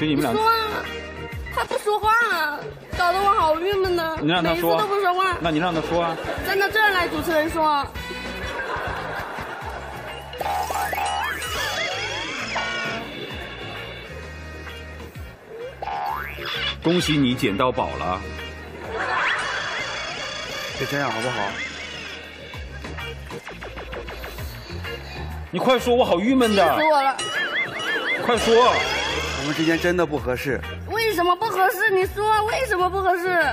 所以你们俩说啊，他不说话啊，搞得我好郁闷呢。你让他说啊每次都不说话，那你让他说啊。站到这儿来，主持人说。恭喜你捡到宝了。别这样好不好？你快说，我好郁闷气的死。我了！快说，我们之间真的不合适。为什么不合适？你说为什么不合适？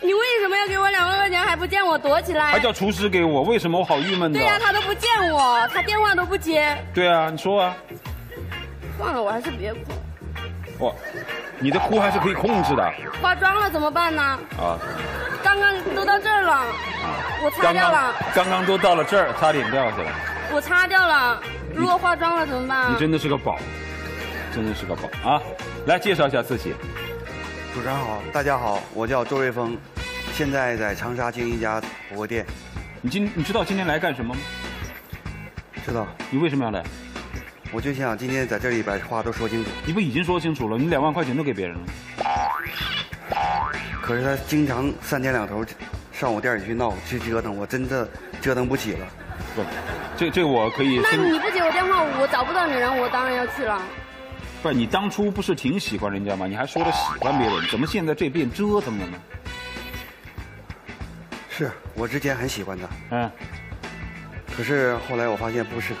你为什么要给我两万块钱还不见我躲起来？还叫厨师给我，为什么我好郁闷的对？呀、他都不见我，他电话都不接。对啊，你说啊。算了，我还是别哭。哇，你的哭还是可以控制的化妆了怎么办呢？啊。刚刚都到这儿了，我擦刚刚掉了，刚刚都到了这儿，差点掉下来。我擦掉了。如果化妆了怎么办？你真的是个宝，真的是个宝啊！来介绍一下自己。主持人好，大家好，我叫周瑞峰，现在在长沙经营一家火锅店。你今你知道今天来干什么吗？知道，你为什么要来？我就想今天在这里把话都说清楚。你不已经说清楚了？你两万块钱都给别人了。可是他经常三天两头上我店里去闹去折腾，我真的折腾不起了。不，这这我可以那。你不接我电话，我找不到你人，我当然要去了。不是你当初不是挺喜欢人家吗？你还说了喜欢别人，怎么现在这变折腾了呢？是我之前很喜欢他，嗯，可是后来我发现不适合。